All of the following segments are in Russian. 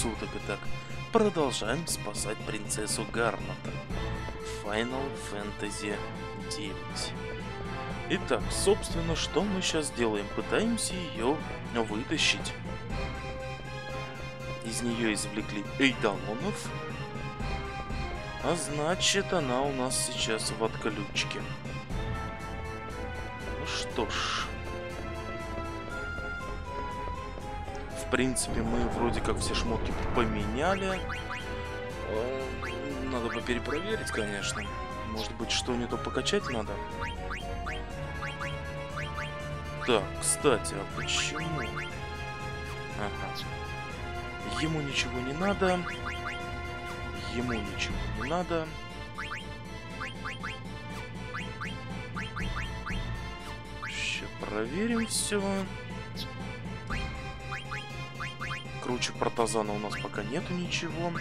Суток. Итак, продолжаем спасать принцессу Гарната. Final Fantasy 9. Итак, собственно, что мы сейчас делаем? Пытаемся ее вытащить. Из нее извлекли эйдалонов. А значит, она у нас сейчас в отключке. Ну что ж. Принципе, мы вроде как все шмотки поменяли. Э, надо бы перепроверить, конечно. Может быть, что не то покачать надо? Так, кстати, а почему? Ага. Ему ничего не надо. Ему ничего не надо. Сейчас проверим все. Круче протазана у нас пока нету ничего.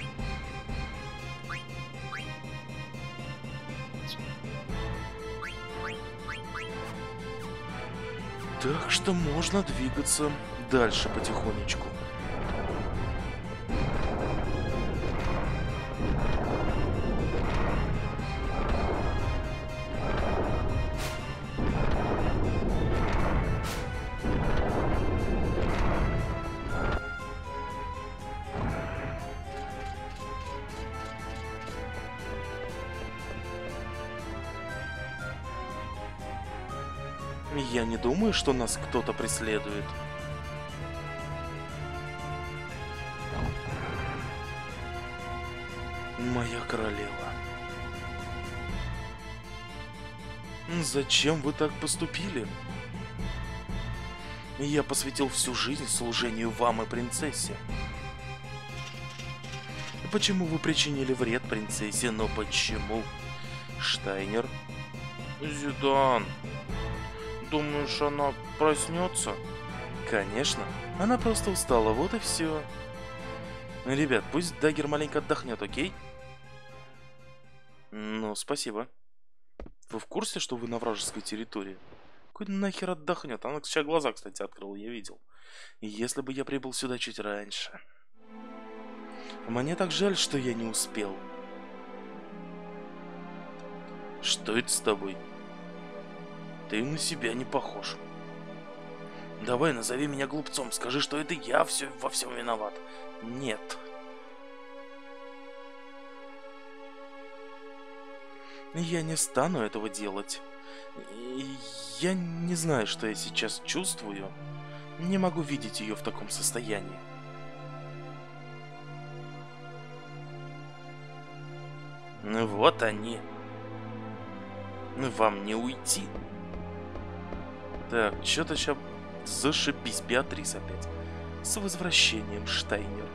Так что можно двигаться дальше потихонечку. Думаю, что нас кто-то преследует. Моя королева. Зачем вы так поступили? Я посвятил всю жизнь служению вам и принцессе. Почему вы причинили вред принцессе? Но почему? Штайнер? Зидан, Думаешь, она проснется? Конечно. Она просто устала, вот и все. Ребят, пусть Дагер маленько отдохнет, окей? Ну, спасибо. Вы в курсе, что вы на вражеской территории? Какой нахер отдохнет? Она сейчас глаза, кстати, открыла, я видел. Если бы я прибыл сюда чуть раньше. Мне так жаль, что я не успел. Что это с тобой? Ты на себя не похож. Давай, назови меня глупцом, скажи, что это я все, во всем виноват. Нет. Я не стану этого делать. Я не знаю, что я сейчас чувствую. Не могу видеть ее в таком состоянии. Ну вот они. Вам не уйти. Так, что-то сейчас зашибись, Беатрис опять. С возвращением, Штайнер.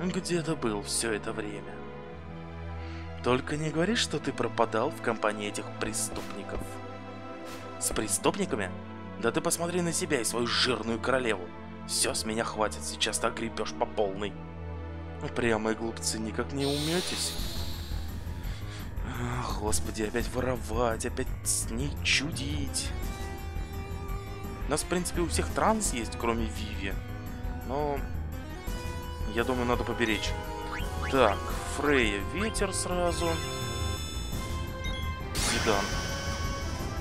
Где ты был все это время? Только не говори, что ты пропадал в компании этих преступников. С преступниками? Да ты посмотри на себя и свою жирную королеву. Все, с меня хватит, сейчас так гребешь по полной. Прямо и глупцы никак не уметесь. Господи, опять воровать, опять с ней чудить. Нас, в принципе, у всех транс есть, кроме Виви. Но я думаю, надо поберечь. Так, Фрея, ветер сразу. Зидан.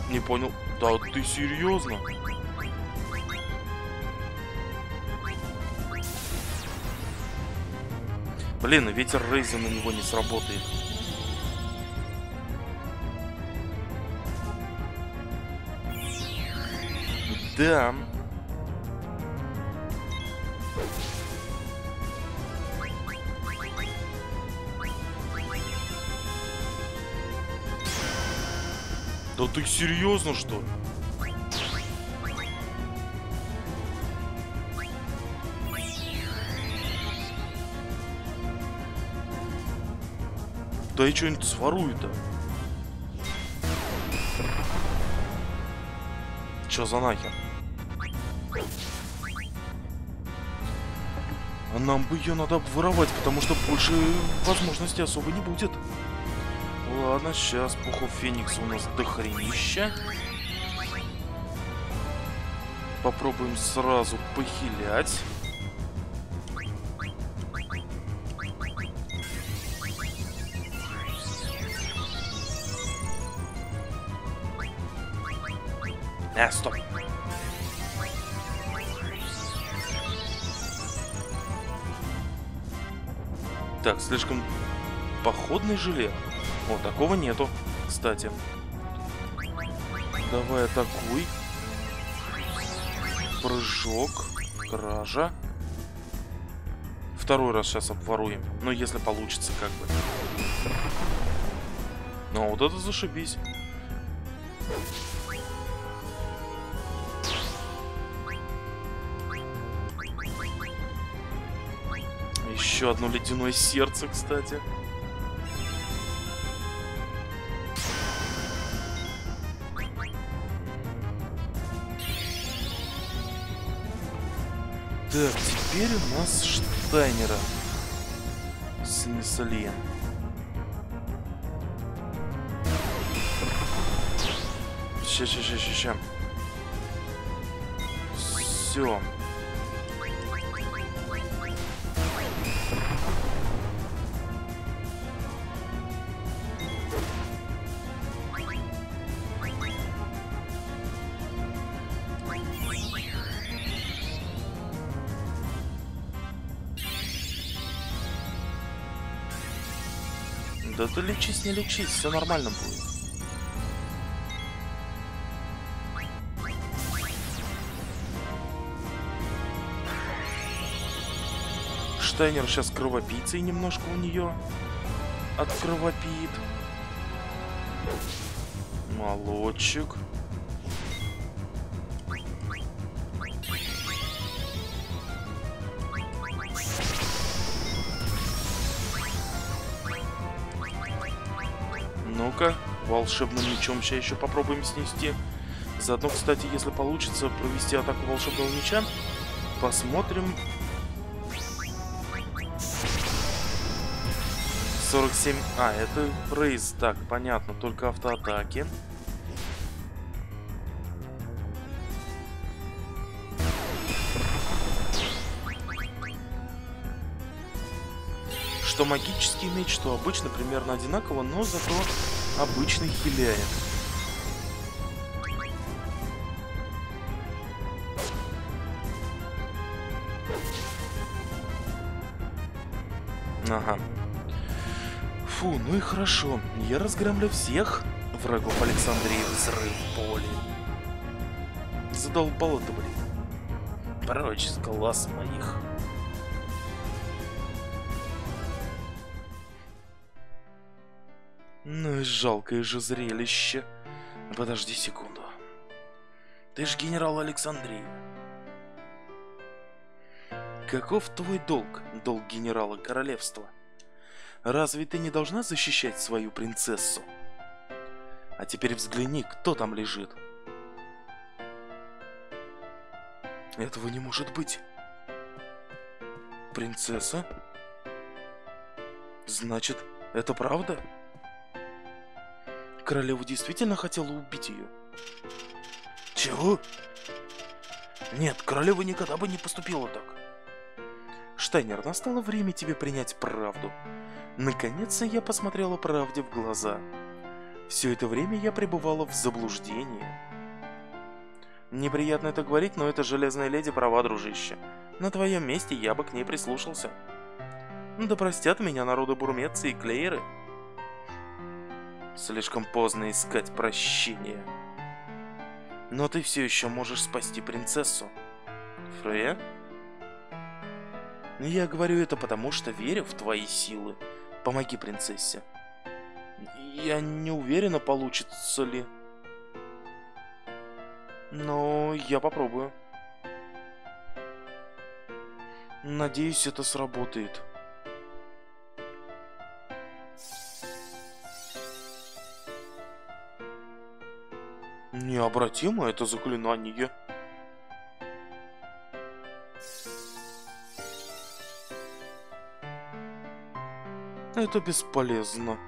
Не понял. Да ты серьезно? Блин, ветер Рейза на него не сработает. Да. Да ты серьезно, что? Да и что-нибудь сворую-то. Чё за нахер? Нам бы ее надо обворовать, потому что больше возможностей особо не будет. Ладно, сейчас пухов Феникс у нас дохренища. Попробуем сразу похилять. А, стоп. Слишком походный жилет. О, такого нету, кстати. Давай атакуй. Прыжок. Кража. Второй раз сейчас обворуем. Ну, если получится, как бы. Ну, вот это зашибись. Еще одно ледяное сердце, кстати. Так, теперь у нас Штайнера снесли. Ща, ща, ща, ща, ща. Все. Ты лечись, не лечись, все нормально будет. Штайнер сейчас кровопийцей немножко у нее откровопит. Молодчик. Ну-ка, волшебным мечом сейчас еще попробуем снести. Заодно, кстати, если получится провести атаку волшебного меча, посмотрим. 47... А, это рейс. Так, понятно, только автоатаки. Что магический меч, что обычно примерно одинаково, но зато обычный хиляет. Ага. Фу, ну и хорошо. Я разгромлю всех врагов Александрии взрыв поля. Задолбал это, блин. Прочь с глаз моих. Жалкое же зрелище. Подожди секунду. Ты ж генерал Александрии. Каков твой долг, долг генерала королевства? Разве ты не должна защищать свою принцессу? А теперь взгляни, кто там лежит. Этого не может быть. Принцесса? Значит, это правда? Королева действительно хотела убить ее? Чего? Нет, королева никогда бы не поступила так. Штайнер, настало время тебе принять правду. Наконец-то я посмотрела правде в глаза. Все это время я пребывала в заблуждении. Неприятно это говорить, но эта железная леди права, дружище. На твоем месте я бы к ней прислушался. Да простят меня народы бурмецы и клееры. Слишком поздно искать прощения. Но ты все еще можешь спасти принцессу. Фрея? Я говорю это потому, что верю в твои силы. Помоги принцессе. Я не уверена, получится ли. Но я попробую. Надеюсь, это сработает. Необратимо это заклинание. Это бесполезно.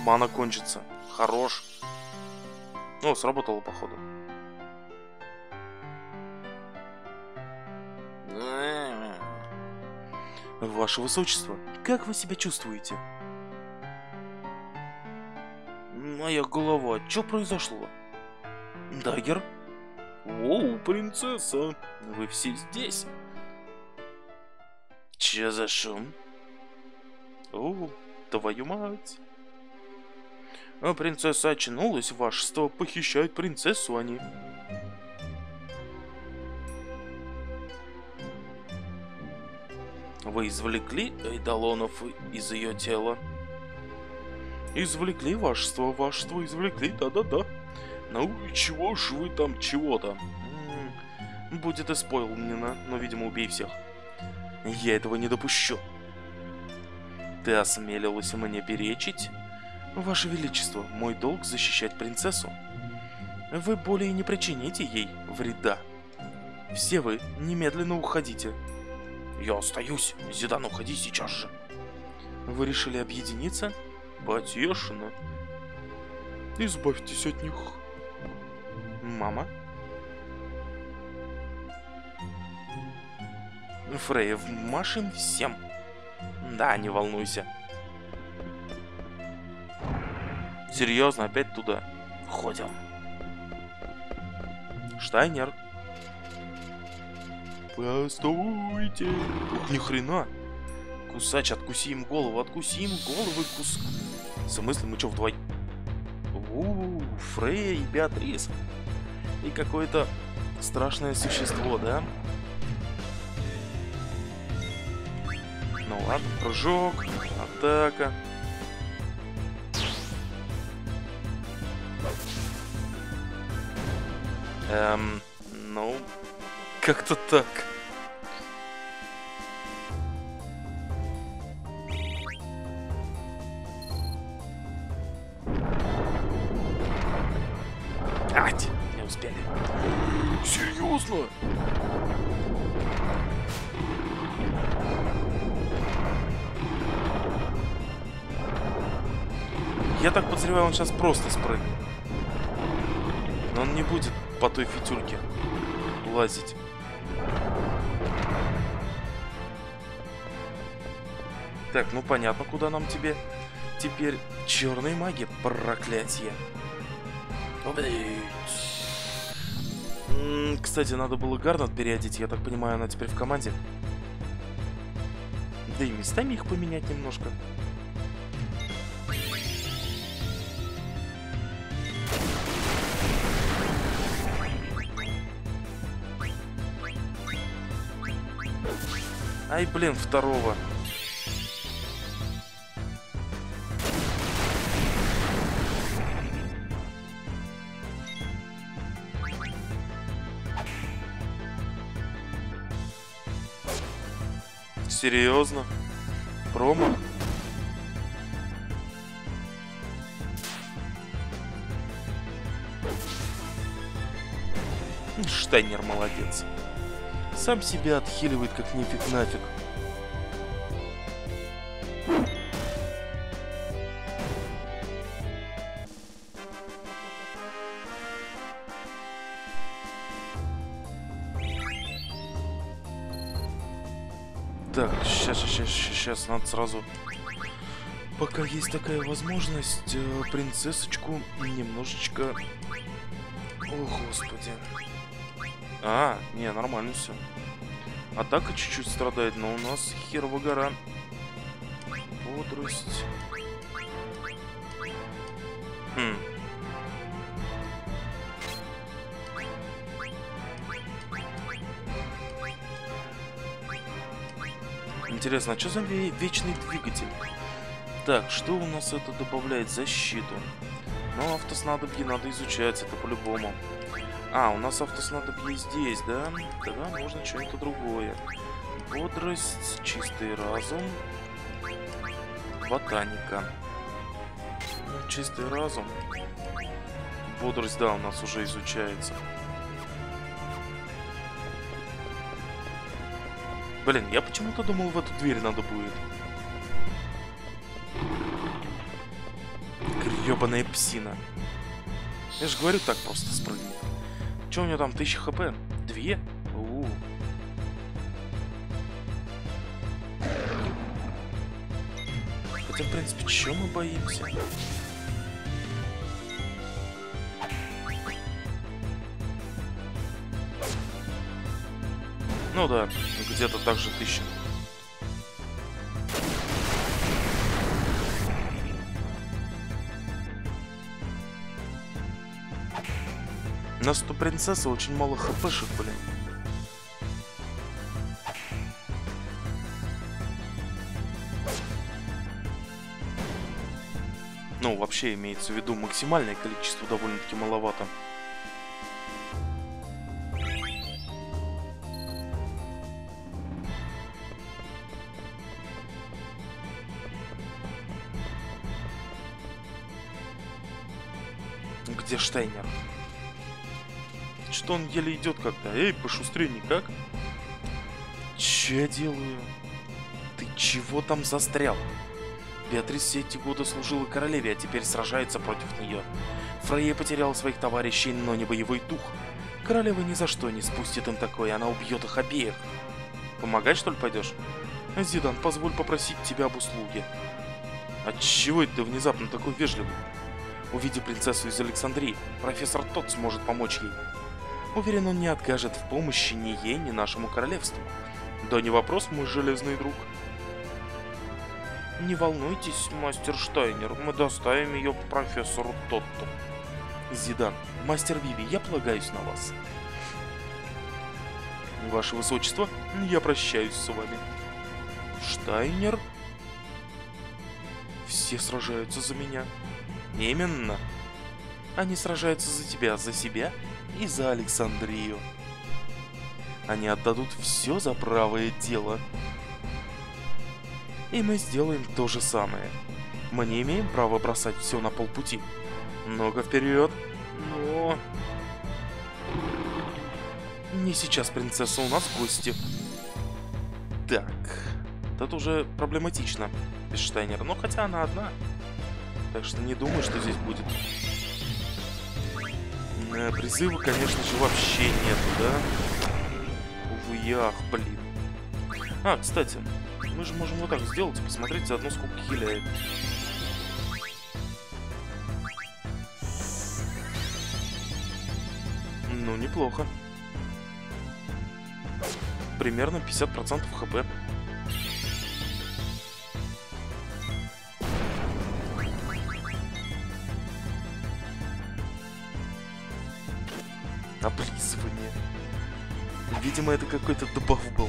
Мана кончится. Хорош. О, сработало, походу. Ваше Высочество, как вы себя чувствуете? Моя голова, что произошло? Дагер? Оу, принцесса, вы все здесь? Че за шум? О, твою мать. А принцесса очнулась, вашество похищают принцессу они. Вы извлекли Эйдолонов из ее тела? Извлекли вашество, вашество извлекли, да-да-да. Ну чего ж вы там чего-то? Будет исполнено, но, видимо, убей всех. Я этого не допущу. Ты осмелилась мне перечить? Ваше Величество, мой долг защищать принцессу. Вы более не причините ей вреда. Все вы немедленно уходите. Я остаюсь. Зидан, уходи сейчас же. Вы решили объединиться? Потешно. Избавьтесь от них. Мама? Фрей, вмашем всем. Да, не волнуйся. Серьезно, опять туда? Ходим. Штайнер. Постойте. Ух, ни хрена. Кусач, откуси им голову, откуси им головы, кус... В смысле, мы что, вдвоем? Ууу, Фрей и Беатрис. И какое-то страшное существо, да? Ну ладно, прыжок, атака. Эм, ну, как-то так. Сейчас просто спрыгнет. Но он не будет по той фитюльке лазить. Так, ну понятно, куда нам тебе теперь черные маги, проклятие. Кстати, надо было Гарнет переодеть, я так понимаю, она теперь в команде. Да и местами их поменять немножко. Ай, блин, второго. Серьезно? Промах? Штайнер молодец. Сам себя отхиливает, как нифиг нафиг. Так, сейчас, сейчас, сейчас, надо сразу... Пока есть такая возможность, э, принцессочку немножечко... О, господи. А, не, нормально все. Атака чуть-чуть страдает, но у нас херова гора. Бодрость. Хм. Интересно, а что за вечный двигатель? Так, что у нас это добавляет? Защиту. Ну, автоснадобье надо изучать, это по-любому. А, у нас автоснадобье здесь, да? Тогда можно что-нибудь другое. Бодрость, чистый разум, ботаника. Ну, чистый разум. Бодрость, да, у нас уже изучается. Блин, я почему-то думал, в эту дверь надо будет. Гребаная псина. Я же говорю, так просто спрыгнет. Че у него там, 1000 хп? Две? У -у. Хотя, в принципе, чего мы боимся? Ну да, где-то также 1000 У нас тут принцесса очень мало хпшек, блин. Ну, вообще имеется в виду максимальное количество довольно-таки маловато. Где Штайнер? Что он еле идет как-то. Эй, пошустрее никак. Че я делаю? Ты чего там застрял? Беатрис все эти годы служила королеве, а теперь сражается против нее. Фрейя потеряла своих товарищей, но не боевой дух. Королева ни за что не спустит им такое, она убьет их обеих. Помогать, что ли, пойдешь? Зидан, позволь попросить тебя об услуге. Отчего это ты внезапно такой вежливый? Увидев принцессу из Александрии, профессор тот сможет помочь ей. Уверен, он не откажет в помощи ни ей, ни нашему королевству. Да не вопрос, мой железный друг. Не волнуйтесь, мастер Штайнер, мы доставим ее профессору Тотту. Зидан, мастер Виви, я полагаюсь на вас. Ваше Высочество, я прощаюсь с вами. Штайнер? Все сражаются за меня. Именно. Они сражаются за тебя, за себя и за Александрию. Они отдадут все за правое дело. И мы сделаем то же самое. Мы не имеем права бросать все на полпути. Ну-ка вперед. Но... Не сейчас, принцесса, у нас гости. Так. Тут уже проблематично без Штайнера. Но хотя она одна. Так что не думаю, что здесь будет. Э, призыва, конечно же, вообще нету, да? Увы, ах, блин. А, кстати, мы же можем вот так сделать посмотреть заодно, сколько хиляет. Ну, неплохо. Примерно 50% хп. Облизывание. Видимо, это какой-то дебаф был.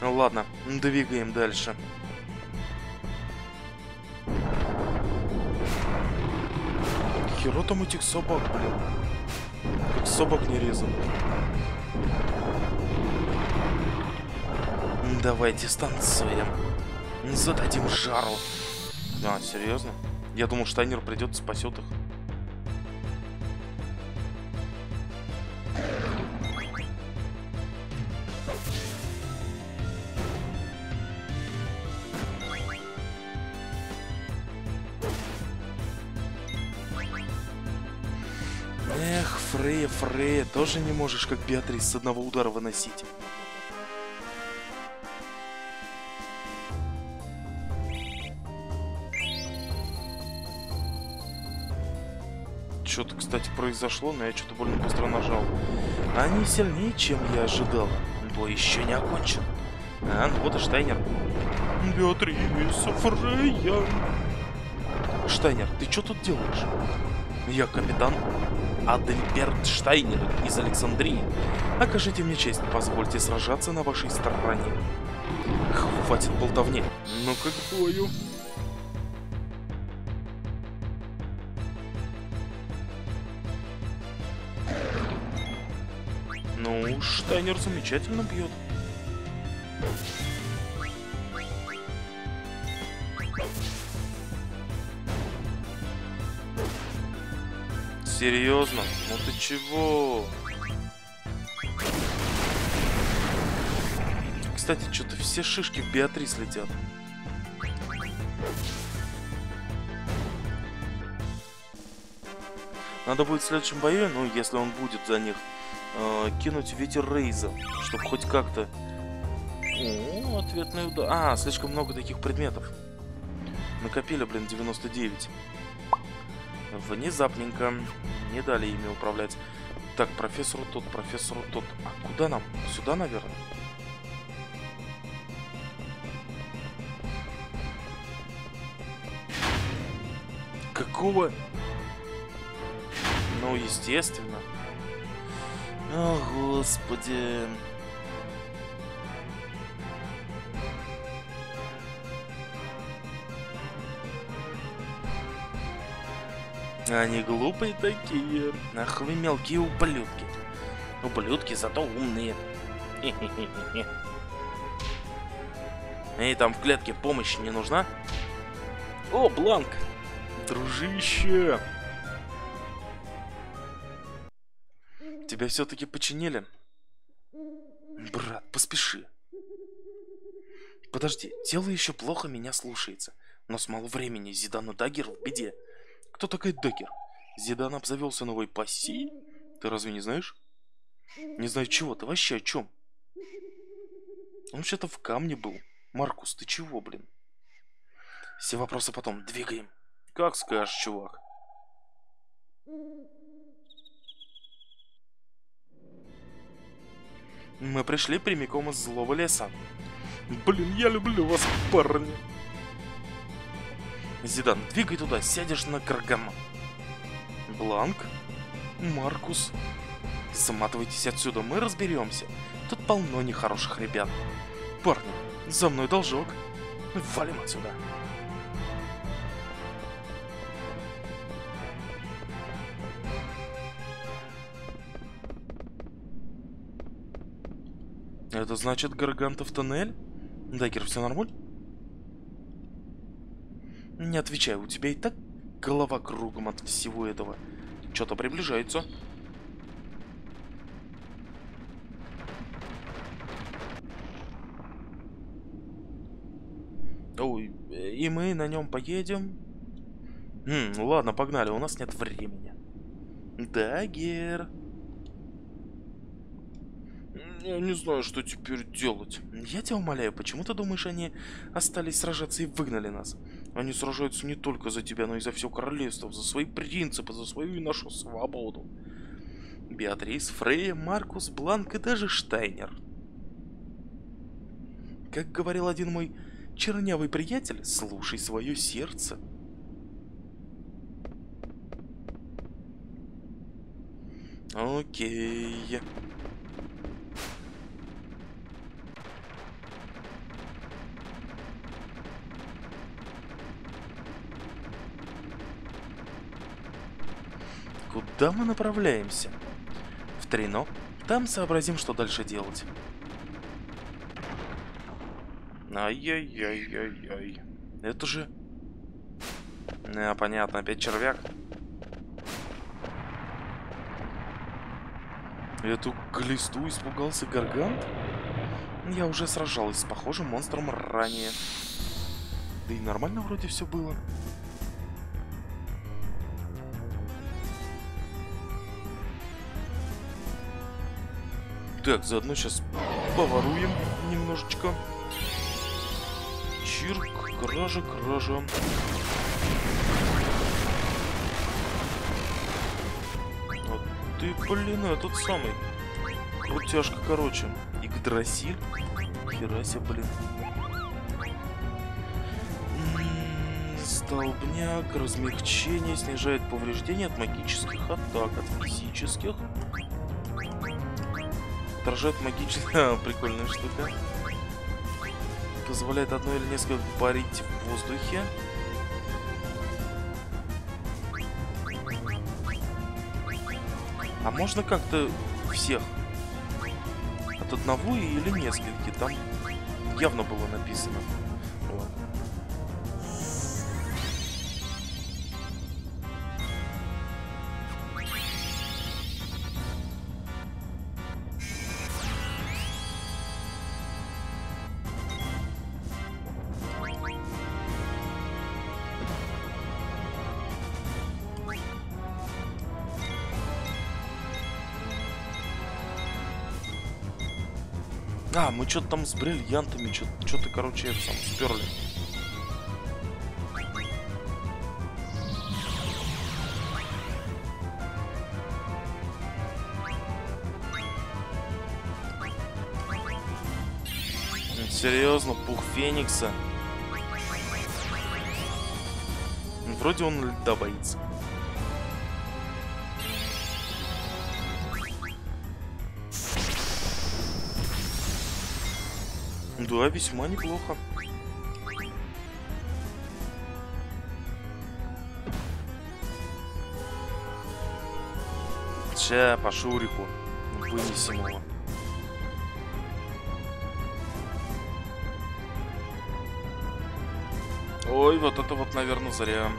Ну ладно, двигаем дальше. Херо там этих собак, блин. Собак не резан. Давайте станцуем. Зададим жару. А, серьезно? Я думал, Штайнер придет спасет их. Тоже не можешь, как Беатрис, с одного удара выносить. Что-то, кстати, произошло, но я что-то больно быстро нажал. Они сильнее, чем я ожидал. Бой еще не окончен. А, ну вот и Штайнер. Беатрис, Фрея. Штайнер, ты что тут делаешь? Я капитан Адельберт Штайнер из Александрии. Окажите мне честь, позвольте сражаться на вашей стороне. Хватит болтовни. Ну-ка к бою. Ну, Штайнер замечательно бьет. Серьезно? Ну ты чего? Кстати, что-то все шишки в Беатрис летят. Надо будет в следующем бою, ну, если он будет за них, э, кинуть ветер Рейза, чтобы хоть как-то... О, ответный удар. А, слишком много таких предметов. Накопили, блин, 99. Внезапненько. Не дали ими управлять. Так, профессору тот, профессору тот. А куда нам? Сюда, наверное? Какого? Ну, естественно. О, господи. Они глупые такие. Ах вы мелкие ублюдки. Ублюдки, зато умные. Эй, там в клетке помощь не нужна? О, Бланк! Дружище! Тебя все-таки починили? Брат, поспеши. Подожди, тело еще плохо меня слушается. У нас мало времени Зидану Дагер в беде. Кто такой Дагер? Зидан обзавелся новой пассией? Ты разве не знаешь? Не знаю чего, ты вообще о чем? Он вообще-то в камне был. Маркус, ты чего, блин? Все вопросы потом. Двигаем. Как скажешь, чувак. Мы пришли прямиком из злого леса. Блин, я люблю вас, парни. Зидан, двигай туда, сядешь на Гаргама. Бланк? Маркус? Заматывайтесь отсюда, мы разберемся. Тут полно нехороших ребят. Парни, за мной должок. Валим отсюда. Это значит Гаргантов тоннель? Дайкер, все нормально? Не отвечай, у тебя и так голова кругом от всего этого. Что-то приближается. Ой, и мы на нем поедем? Хм, ладно, погнали, у нас нет времени. Дагер. Я не знаю, что теперь делать. Я тебя умоляю, почему ты думаешь, они остались сражаться и выгнали нас? Они сражаются не только за тебя, но и за все королевство, за свои принципы, за свою и нашу свободу. Беатрис, Фрейя, Маркус, Бланк и даже Штайнер. Как говорил один мой чернявый приятель, слушай свое сердце. Окей. Куда мы направляемся? В Трино. Там сообразим, что дальше делать. Ай-яй-яй-яй-яй. Это же... А, понятно, опять червяк. Эту глисту испугался Гаргант? Я уже сражалась с похожим монстром ранее. Да и нормально вроде все было. Так, заодно сейчас поворуем немножечко. Чирк, кража, кража. Вот ты, блин, этот самый. Крутяшка, короче. Игдрасиль. Херася, блин. Столбняк, размягчение, снижает повреждения от магических атак, от физических. Отражает магическая... Прикольная штука. Позволяет одно или несколько парить в воздухе. А можно как-то всех? От одного или нескольких? Там явно было написано. А, мы что-то там с бриллиантами, что-то, короче, это сам сперли. Серьезно, пух Феникса? Вроде он льда боится. Да, весьма неплохо. Ща по Шурику вынесем его. Ой, вот это вот, наверное, зря.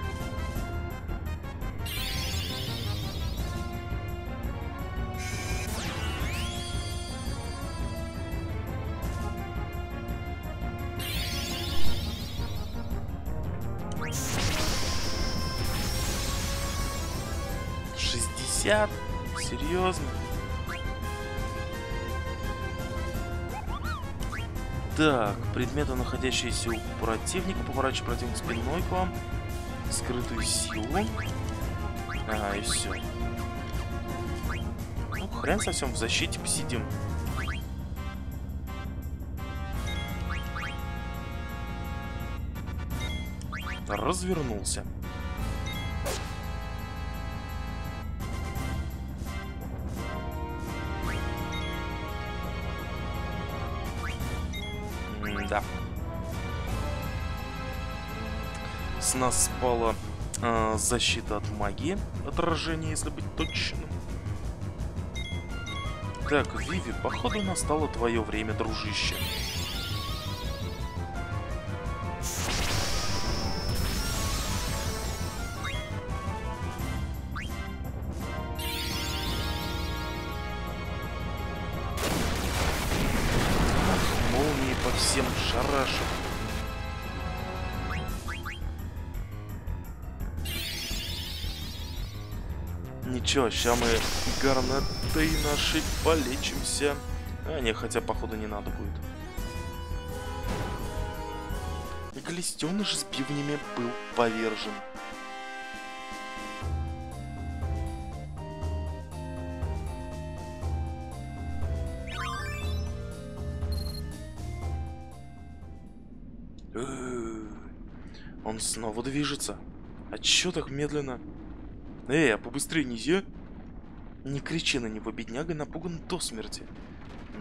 Шестьдесят? Серьезно? Так, предметы, находящиеся у противника, поворачивай противника спиной к вам. Скрытую силу. Ага, и все. Ну, хрен совсем в защите посидим. Развернулся. Нас спала э, защита от магии. Отражение, если быть точным. Так, Виви, походу настало твое время, дружище. Ничего, сейчас мы горнотой нашей полечимся. А, не, хотя, походу, не надо будет. Глистеныш с бивнями был повержен. Он снова движется. А чё так медленно? Эй, а побыстрее нельзя? Не кричи на него, бедняга напуган до смерти.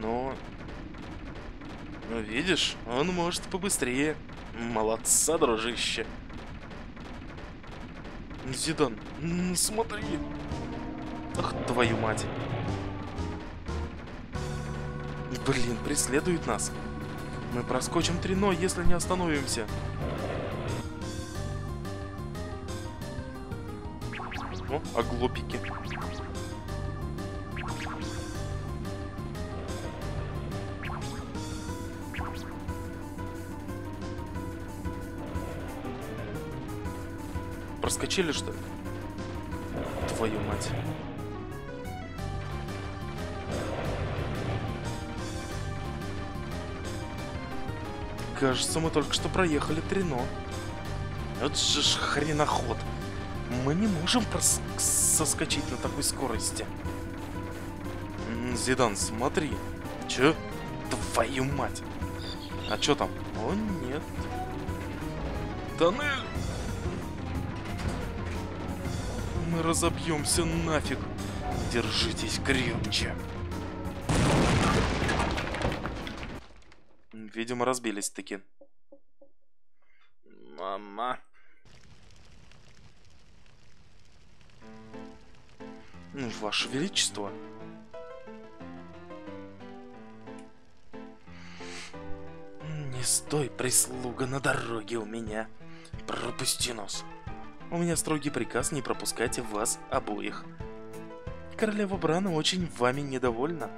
Но... Ну, видишь, он может побыстрее. Молодца, дружище. Зидан, смотри. Ах, твою мать. Блин, преследует нас. Мы проскочим Трино, если не остановимся. О, оглопики. Проскочили, что ли? Твою мать. Кажется, мы только что проехали Трино. Вот же хреноход. Мы не можем соскочить на такой скорости. Зидан, смотри. Чё? Твою мать. А чё там? О, нет. Тоннель! Мы разобьемся нафиг. Держитесь крепче. Видимо, разбились Ваше Величество. Не стой, прислуга, на дороге у меня. Пропусти нас. У меня строгий приказ не пропускать вас обоих. Королева Брана очень вами недовольна.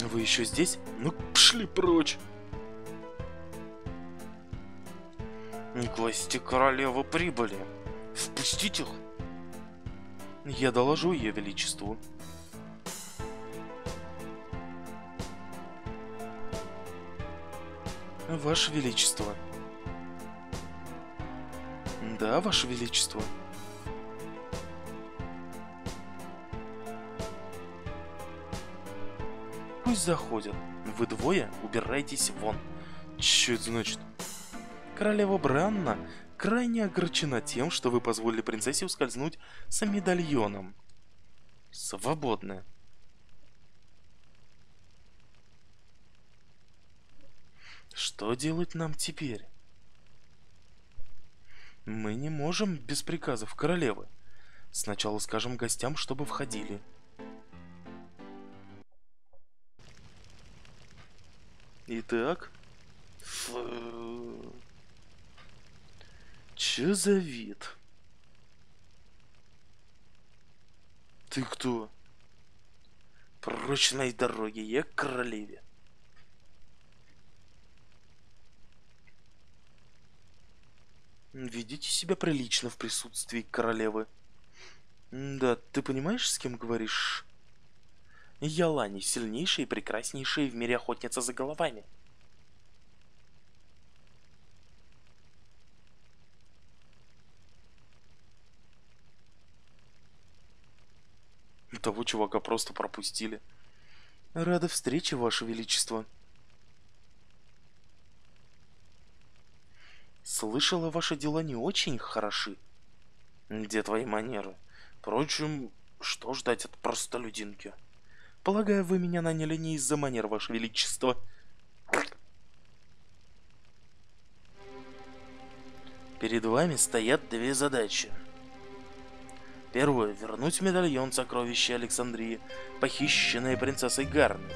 Вы еще здесь? Ну, пшли прочь. Гласти королевы прибыли. Впустить их? Я доложу ее величеству. Ваше Величество. Да, Ваше Величество. Пусть заходят. Вы двое убирайтесь вон. Что это значит? Королева Бранна крайне огорчена тем, что вы позволили принцессе ускользнуть с медальоном. Свободны. Что делать нам теперь? Мы не можем без приказов королевы. Сначала скажем гостям, чтобы входили. Итак... Фу... Чё за вид? Ты кто? Прочной дороги, я королеве. Ведите себя прилично в присутствии королевы. Да, ты понимаешь, с кем говоришь? Я Лани, сильнейшая и прекраснейшая в мире охотница за головами. Того чувака просто пропустили. Рада встрече, Ваше Величество. Слышала, ваши дела не очень хороши. Где твои манеры? Впрочем, что ждать от простолюдинки? Полагаю, вы меня наняли не из-за манер, Ваше Величество. Перед вами стоят две задачи. Первую – вернуть медальон сокровища Александрии, похищенной принцессой Гарнет.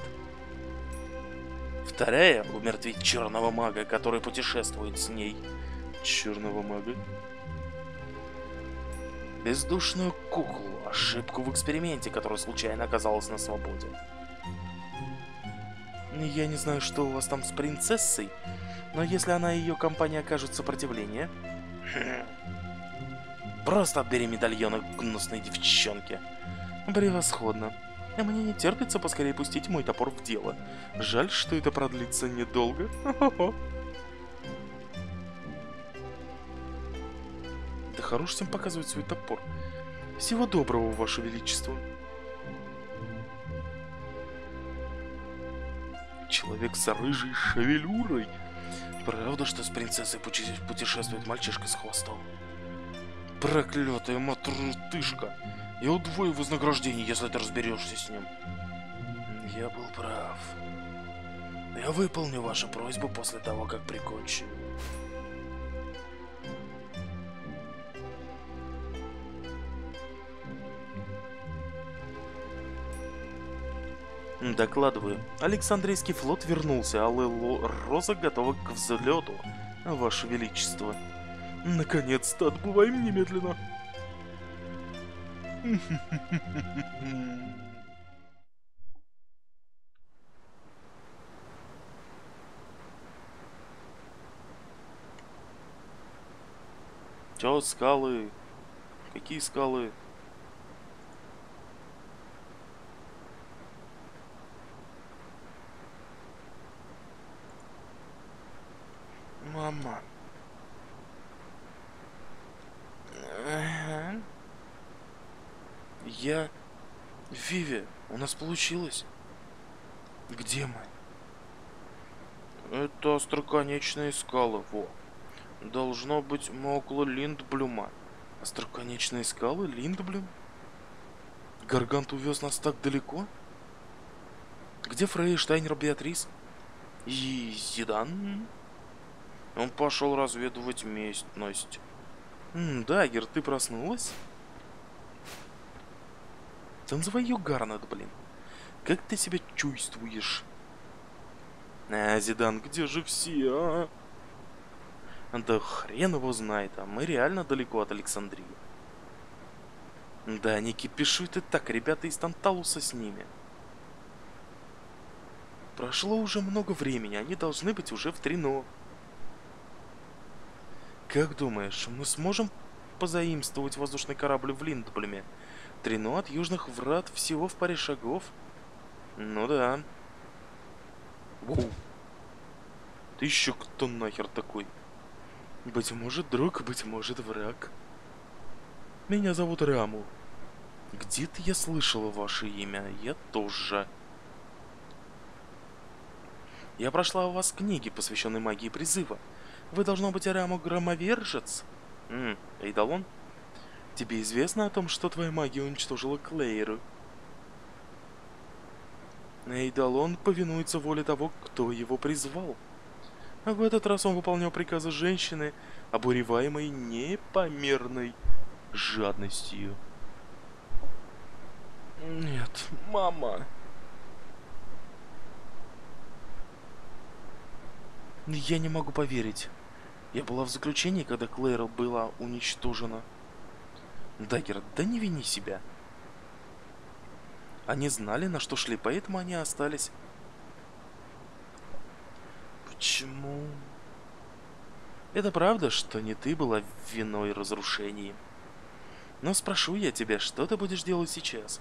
Вторая – умертвить черного мага, который путешествует с ней. Черного мага? Бездушную куклу, ошибку в эксперименте, которая случайно оказалась на свободе. Я не знаю, что у вас там с принцессой, но если она и ее компания окажут сопротивление... Просто отбери медальон гнусной девчонки. Превосходно. А мне не терпится поскорее пустить мой топор в дело. Жаль, что это продлится недолго. Да хорош всем показывать свой топор. Всего доброго, Ваше Величество. Человек с рыжей шевелюрой. Правда, что с принцессой путешествует мальчишка с хвостом? Проклятая матрутышка. Я удвою вознаграждение, если ты разберешься с ним. Я был прав. Я выполню вашу просьбу после того, как прикончу. Докладываю. Александрийский флот вернулся, а Лело Роза готова к взлету, Ваше Величество. Наконец-то отбываем немедленно. Чё, скалы? Какие скалы? Мама. Я... Виви, у нас получилось. Где мы? Это остроконечные скалы, во. Должно быть, мы около Линдблюма. Остроконечные скалы? Линдблюм? Гаргант увез нас так далеко? Где Фрей, Штайнер, Беатрис? И Зидан? Он пошел разведывать местность. М, Дагер, ты проснулась? Да называй ее Гарнет, блин. Как ты себя чувствуешь? А, Зидан, где же все, а? Да хрен его знает, а мы реально далеко от Александрии. Да, не кипишуй ты так, ребята из Танталуса с ними. Прошло уже много времени, они должны быть уже в Трино. Как думаешь, мы сможем позаимствовать воздушный корабль в Линдблеме? Трино от южных врат всего в паре шагов? Ну да. Воу. Ты еще кто нахер такой? Быть может, друг, быть может, враг. Меня зовут Раму. Где-то я слышала ваше имя, я тоже. Я прошла у вас книги, посвященные магии призыва. Вы должно быть Раму Громовержец? Ммм, Эйдалон? Тебе известно о том, что твоя магия уничтожила Клейру? Эйдалон повинуется воле того, кто его призвал. А в этот раз он выполнял приказы женщины, обуреваемой непомерной жадностью. Нет, мама. Я не могу поверить. Я была в заключении, когда Клэрил была уничтожена. Даггер, да не вини себя. Они знали, на что шли, поэтому они остались. Почему? Это правда, что не ты была виной разрушений. Но спрошу я тебя, что ты будешь делать сейчас?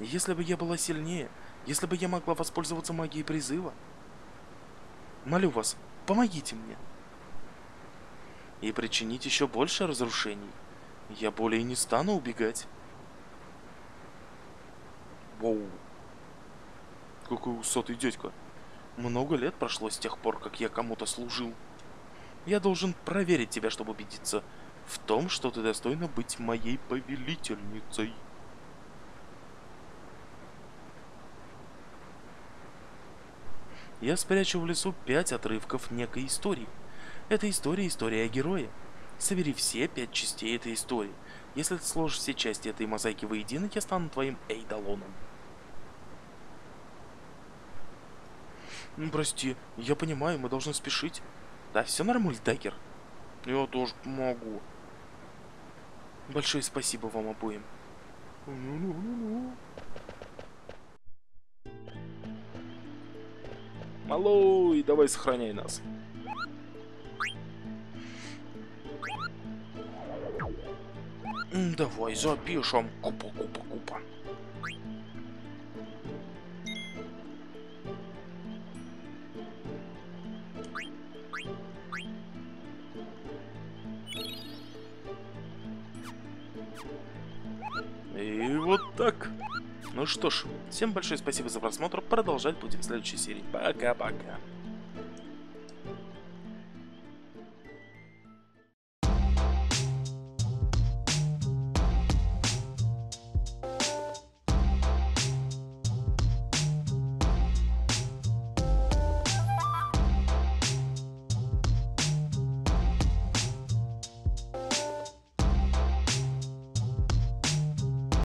Если бы я была сильнее, если бы я могла воспользоваться магией призыва, молю вас, помогите мне. И причинить еще больше разрушений. Я более не стану убегать. Воу. Какой усатый дядька. Много лет прошло с тех пор, как я кому-то служил. Я должен проверить тебя, чтобы убедиться в том, что ты достойна быть моей повелительницей. Я спрячу в лесу пять отрывков некой истории. Эта история – история о герое. Собери все пять частей этой истории. Если ты сложишь все части этой мозаики воедино, я стану твоим Эйдалоном. Ну, прости, я понимаю, мы должны спешить. Да, все нормально, Даггер. Я тоже помогу. Большое спасибо вам обоим. Малой, давай сохраняй нас. Давай запишем. Купа, купа, купа. И вот так. Ну что ж, всем большое спасибо за просмотр. Продолжать будем в следующей серии. Пока-пока.